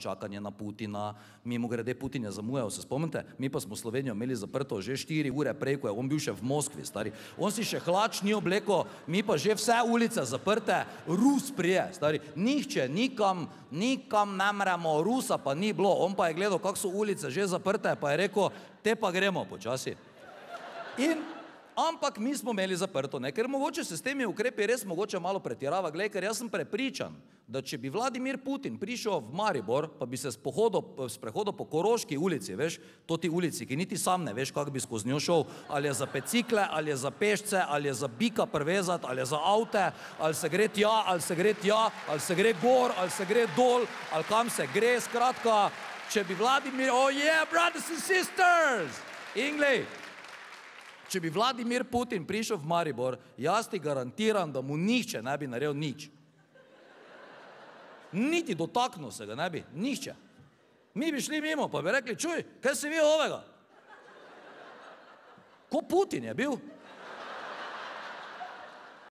čakanje na Putina, mimo grede Putin je zamujal, se spomnite? Mi pa smo Slovenijo imeli zaprto že štiri ure prej, ko je on bil še v Moskvi, stari. On si še hlač ni obleko, mi pa že vse ulice zaprte, Rus prije, stari. Nihče, nikam, nikam ne mremo, Rusa pa ni bilo, on pa je gledal, kako so ulice že zaprte, pa je rekel, te pa gremo počasi. In ampak mi smo imeli zaprto, ne, ker mogoče se s temi ukrepi res mogoče malo pretirava, glej, ker jaz sem prepričan, da če bi Vladimir Putin prišel v Maribor, pa bi se spohodil, sprehodil po Koroški ulici, veš, to ti ulici, ki niti sam ne veš, kako bi skozi njo šel, ali je za pecikle, ali je za pešce, ali je za bika prvezati, ali je za avte, ali se gre tja, ali se gre tja, ali se gre gor, ali se gre dol, ali kam se gre, skratka, če bi Vladimir, oh yeah, brothers and sisters, glej, če bi Vladimir Putin prišel v Maribor, jaz ti garantiram, da mu nihče ne bi naredil nič. Niti dotaknil se ga ne bi, nihče. Mi bi šli mimo, pa bi rekli, čuj, kaj si videl ovega? Ko Putin je bil?